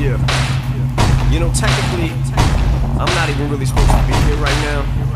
Yeah. You know, technically, I'm not even really supposed to be here right now.